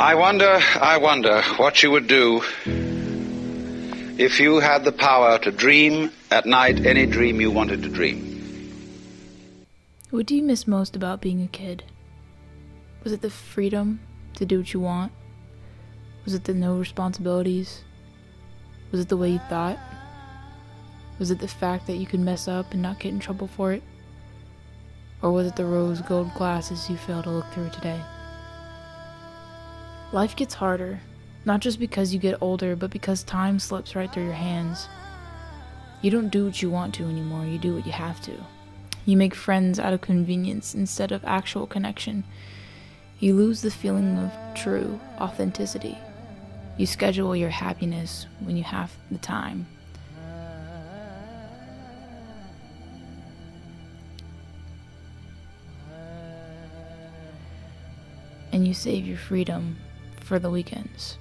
I wonder, I wonder what you would do if you had the power to dream at night any dream you wanted to dream. What do you miss most about being a kid? Was it the freedom to do what you want? Was it the no responsibilities? Was it the way you thought? Was it the fact that you could mess up and not get in trouble for it? Or was it the rose gold glasses you fail to look through today? Life gets harder, not just because you get older, but because time slips right through your hands. You don't do what you want to anymore, you do what you have to. You make friends out of convenience instead of actual connection. You lose the feeling of true authenticity. You schedule your happiness when you have the time. And you save your freedom for the weekends.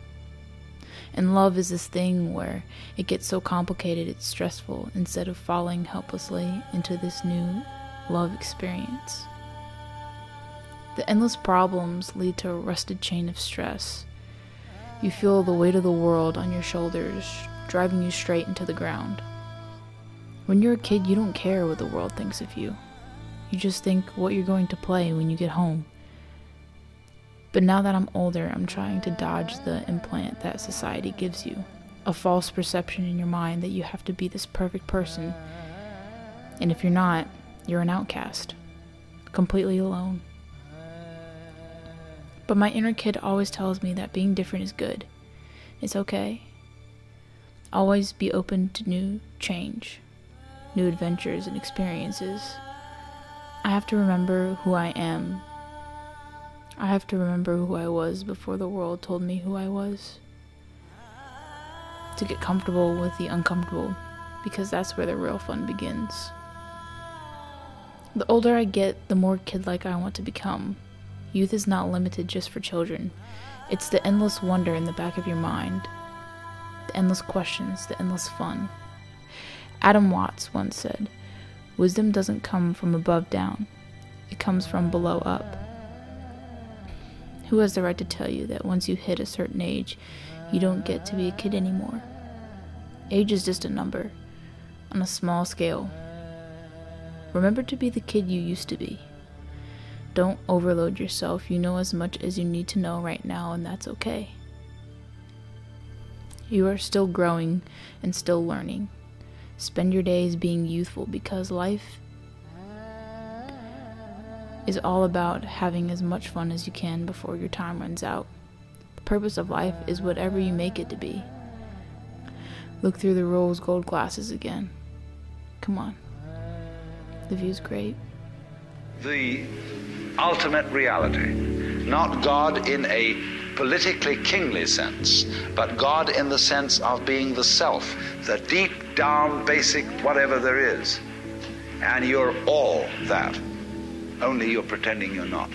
And love is this thing where it gets so complicated it's stressful instead of falling helplessly into this new love experience. The endless problems lead to a rusted chain of stress. You feel the weight of the world on your shoulders, driving you straight into the ground. When you're a kid, you don't care what the world thinks of you. You just think what you're going to play when you get home. But now that I'm older, I'm trying to dodge the implant that society gives you a false perception in your mind that you have to be this perfect person. And if you're not, you're an outcast, completely alone. But my inner kid always tells me that being different is good. It's okay. Always be open to new change, new adventures and experiences. I have to remember who I am I have to remember who I was before the world told me who I was. To get comfortable with the uncomfortable, because that's where the real fun begins. The older I get, the more kid like I want to become. Youth is not limited just for children, it's the endless wonder in the back of your mind, the endless questions, the endless fun. Alan Watts once said, Wisdom doesn't come from above down, it comes from below up. Who has the right to tell you that once you hit a certain age, you don't get to be a kid anymore? Age is just a number, on a small scale. Remember to be the kid you used to be. Don't overload yourself. You know as much as you need to know right now, and that's okay. You are still growing and still learning. Spend your days being youthful because life is all about having as much fun as you can before your time runs out. The purpose of life is whatever you make it to be. Look through the rose gold glasses again. Come on. The view's great. The ultimate reality, not God in a politically kingly sense, but God in the sense of being the self, the deep down basic whatever there is. And you're all that only you're pretending you're not.